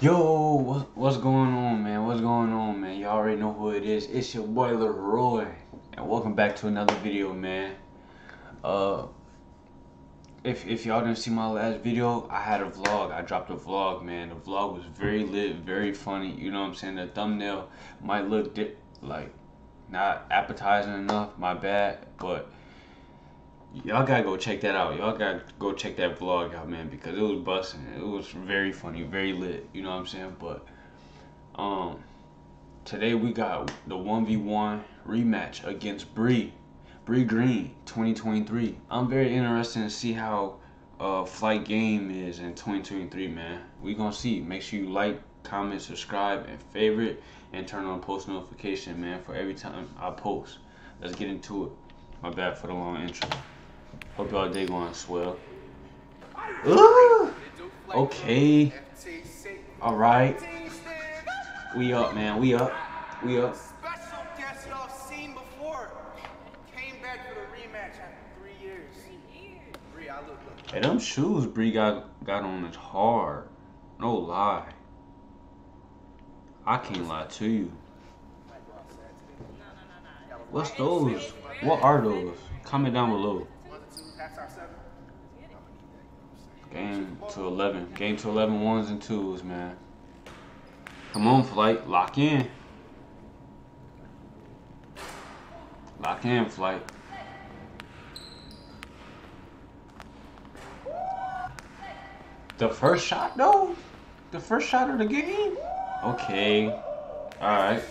Yo, what, what's going on, man? What's going on, man? Y'all already know who it is. It's your boy LeRoy, and welcome back to another video, man. Uh, if if y'all didn't see my last video, I had a vlog. I dropped a vlog, man. The vlog was very lit, very funny. You know what I'm saying? The thumbnail might look like not appetizing enough. My bad, but y'all gotta go check that out. Y'all gotta go check that vlog out, man, because it was busting. It was very funny, very lit. You know what I'm saying? But um, today we got the one v one rematch against Bree, Bree Green, 2023. I'm very interested to see how uh flight game is in 2023, man. We gonna see. Make sure you like, comment, subscribe, and favorite, and turn on post notification, man, for every time I post. Let's get into it. My bad for the long intro. Hope y'all day going swell. Ooh. Okay. All right. We up, man. We up. We up. Special guest y'all seen before. Came back for the rematch after three years. Three, I look good. Hey, them shoes Bree got got on is hard. No lie. I can't lie to you. What's those? What are those? Comment down below. Game to 11. Game to 11 ones and twos, man. Come on, flight. Lock in. Lock in, flight. The first shot, though? The first shot of the game? Okay. Alright.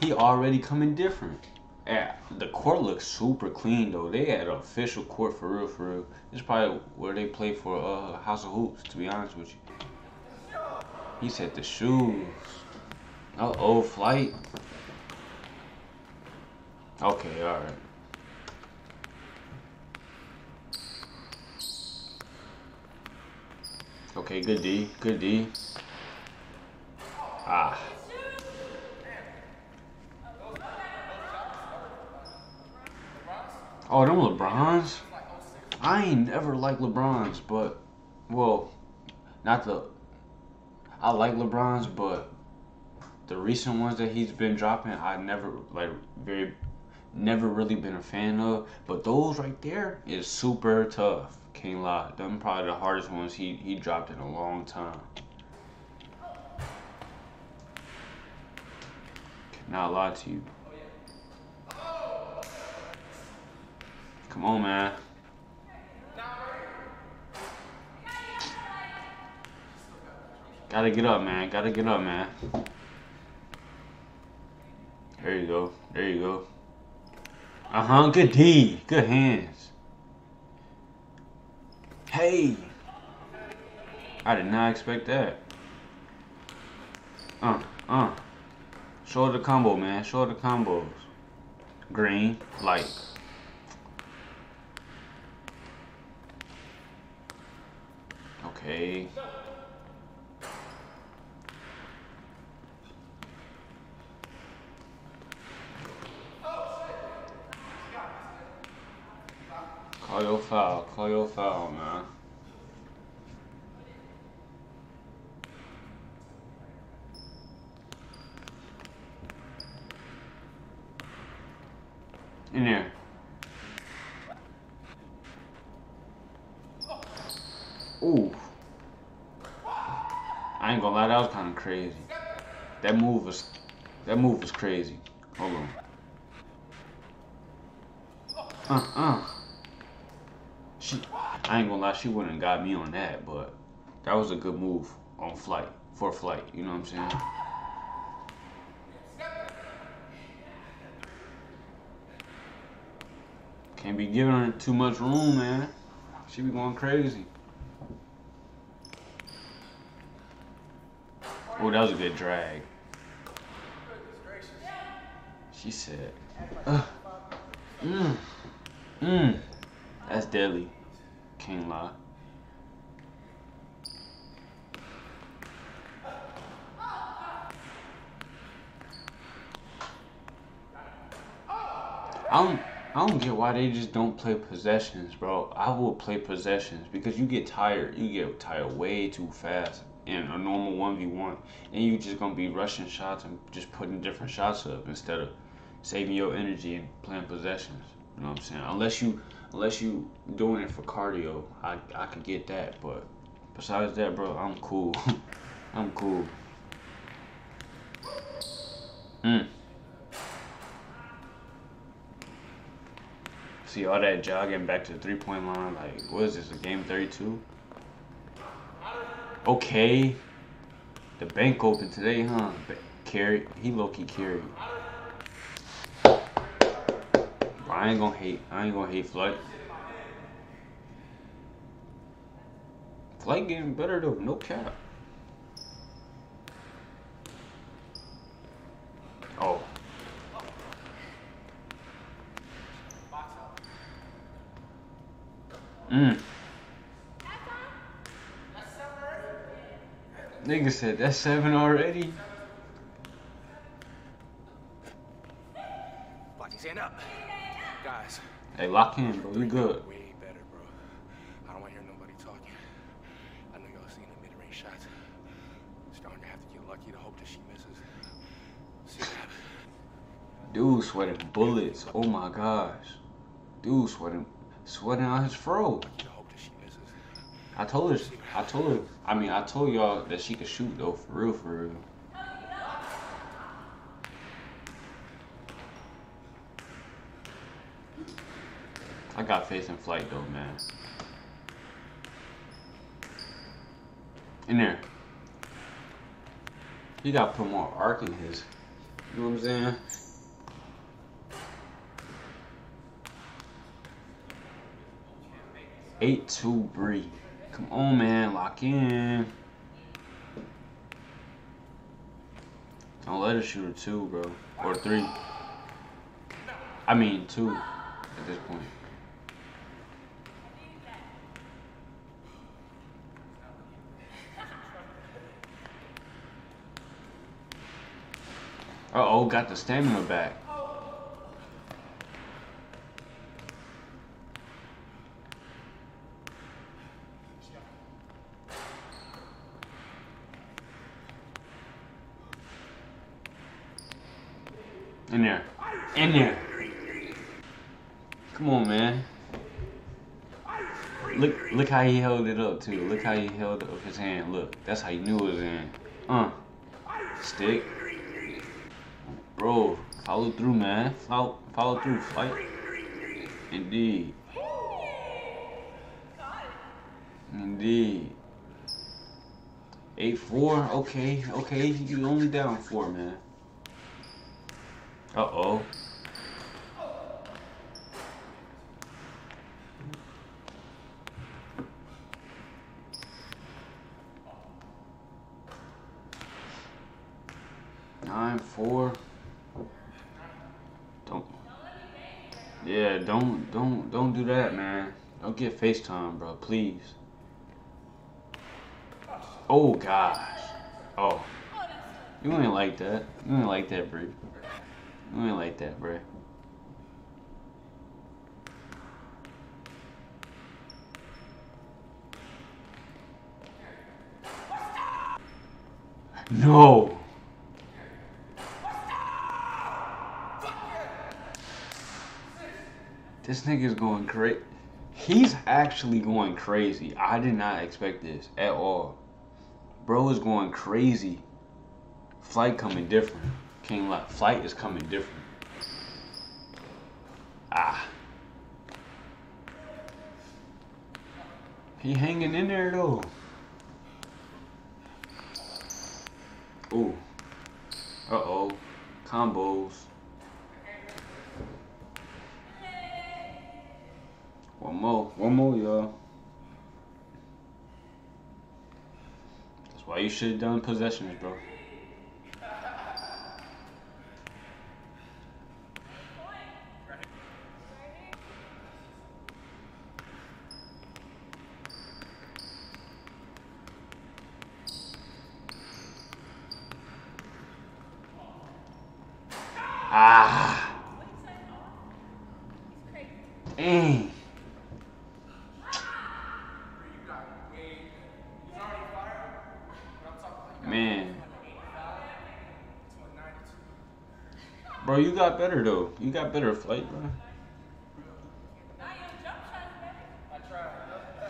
He already coming different. Yeah, the court looks super clean though. They had an official court for real, for real. This is probably where they play for uh, House of Hoops, to be honest with you. He said the shoes. Uh oh, flight. Okay, alright. Okay, good D, good D. Ah. Oh, them LeBrons? I ain't never liked LeBrons, but well, not the. I like LeBrons, but the recent ones that he's been dropping, I never like very, never really been a fan of. But those right there is super tough. Can't lie. Them probably the hardest ones he he dropped in a long time. Cannot lie to you. Come on, man. Gotta get up, man. Gotta get up, man. There you go. There you go. Uh huh. Good D. Good hands. Hey. I did not expect that. Uh, uh. The combo, man. The combos. Green, light. Okay. Call your foul. Call your foul, man. In here. Ooh. I ain't gonna lie, that was kind of crazy. That move was, that move was crazy. Hold on. Uh uh. I ain't gonna lie, she wouldn't have got me on that, but that was a good move on flight for flight. You know what I'm saying? Can't be giving her too much room, man. She be going crazy. Oh, that was a good drag. She said, mmm, mmm. That's deadly. I don't, I don't get why they just don't play possessions, bro. I will play possessions because you get tired. You get tired way too fast in a normal one v one, and you just gonna be rushing shots and just putting different shots up instead of saving your energy and playing possessions. You know what I'm saying? Unless you unless you doing it for cardio, I I could get that, but besides that, bro, I'm cool. I'm cool. Mm. See all that jogging back to the three point line, like what is this, a game 32? Okay. The bank open today, huh? Carry he low key carried. I ain't gonna hate I ain't gonna hate flight. Flight getting better though, no cap. Oh. Mm. Nigga said that's seven already. Blocking, stand up. Guys. Hey, lock in, bro. We good. Way better, bro. I don't want to hear nobody talking. I know y'all seen the mid-range shots. Starting to have to get lucky to hope that she misses. See what happens. Dude sweating bullets. Oh my gosh. Dude sweating sweating out his fro. Lucky hope that she misses. I told her I told her I mean I told y'all that she could shoot though, for real, for real. I got face in flight though, man. In there. He got to put more arc in his. You know what I'm saying? Eight two Bree. Come on, man, lock in. Don't let her shoot a two, bro, or three. I mean two at this point. Uh oh, got the stamina back. In there. In there. Come on, man. Look look how he held it up too. Look how he held up his hand. Look. That's how you knew it was in. Uh. Stick. Bro, follow through, man. Follow, follow through, fight. Indeed. Indeed. 8-4, okay, okay, you only down 4, man. Uh-oh. Nine, four. Don't. Yeah, don't, don't, don't do that, man. Don't get FaceTime, bro, please. Oh gosh. Oh. You ain't like that. You ain't like that, bro. You ain't like that, bro. No. This nigga's going crazy. He's actually going crazy. I did not expect this at all. Bro is going crazy. Flight coming different. King like flight is coming different. Ah. He hanging in there though. Ooh. Uh oh. Combos. One more. One more, y'all. That's why you should have done possessions, bro. Ah. Dang. Bro, you got better though. You got better flight, bro.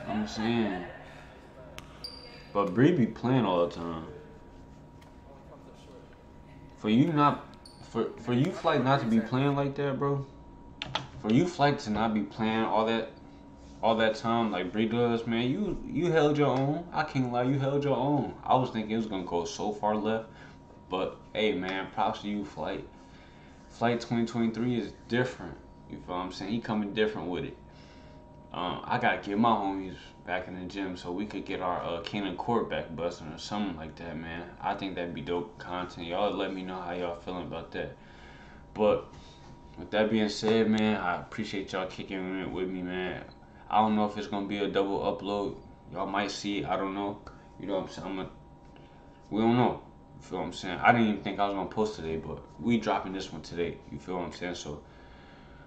I'm saying. But Bree be playing all the time. For you not for for you flight not to be playing like that, bro. For you flight to not be playing all that all that time like Bree does, man, you you held your own. I can't lie, you held your own. I was thinking it was gonna go so far left. But hey man, props to you, flight. Flight 2023 is different. You feel what I'm saying? He coming different with it. Um, I gotta get my homies back in the gym so we could get our uh, Cannon Court back busting or something like that, man. I think that'd be dope content. Y'all let me know how y'all feeling about that. But with that being said, man, I appreciate y'all kicking it with me, man. I don't know if it's gonna be a double upload. Y'all might see it. I don't know. You know what I'm saying? I'm a, we don't know. Feel what I'm saying? I didn't even think I was gonna post today, but we dropping this one today. You feel what I'm saying? So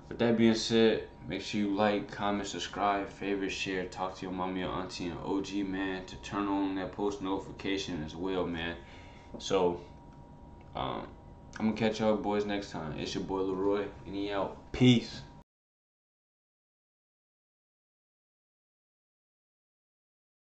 with that being said, make sure you like, comment, subscribe, favorite, share, talk to your mommy or auntie and OG man to turn on that post notification as well, man. So um, I'm gonna catch y'all boys next time. It's your boy LeRoy, and he out. Peace.